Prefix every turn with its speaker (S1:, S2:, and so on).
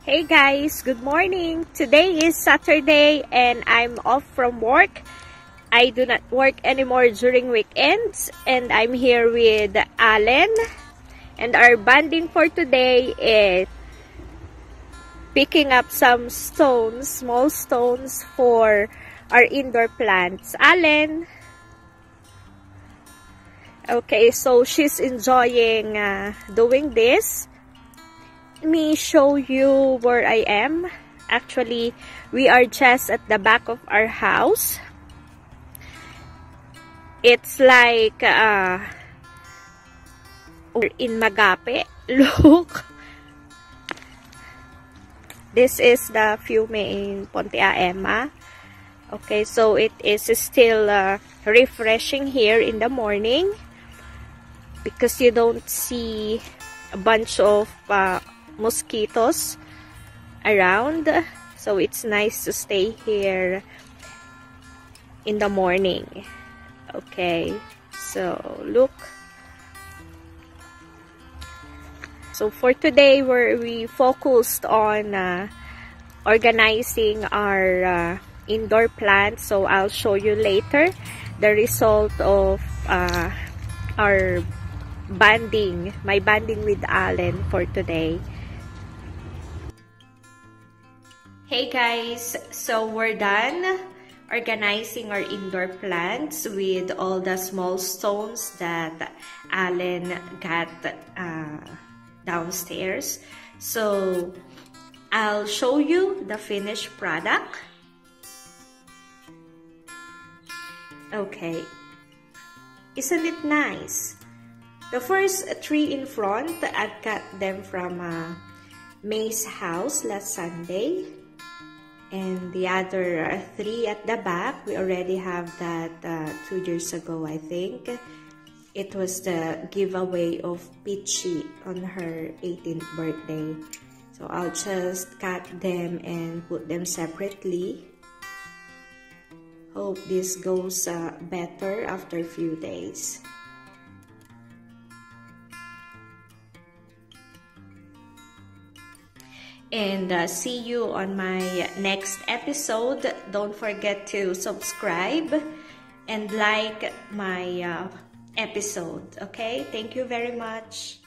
S1: Hey guys, good morning. Today is Saturday and I'm off from work. I do not work anymore during weekends and I'm here with Allen. And our banding for today is picking up some stones, small stones for our indoor plants. Allen. Okay, so she's enjoying uh, doing this me show you where I am. Actually, we are just at the back of our house. It's like uh, in Magape. Look. This is the Fiume in Ponte a Ema. Okay, so it is still uh, refreshing here in the morning because you don't see a bunch of uh, mosquitoes around. So it's nice to stay here in the morning. Okay so look. So for today we're we focused on uh, organizing our uh, indoor plants so I'll show you later the result of uh, our banding my banding with Allen for today Hey guys, so we're done organizing our indoor plants with all the small stones that Alan got uh, downstairs. So I'll show you the finished product. Okay, isn't it nice? The first three in front, I got them from uh, May's house last Sunday and the other three at the back we already have that uh, two years ago I think. It was the giveaway of Peachy on her 18th birthday. So I'll just cut them and put them separately. Hope this goes uh, better after a few days and uh, see you on my next episode. Don't forget to subscribe and like my uh, episode. Okay, thank you very much.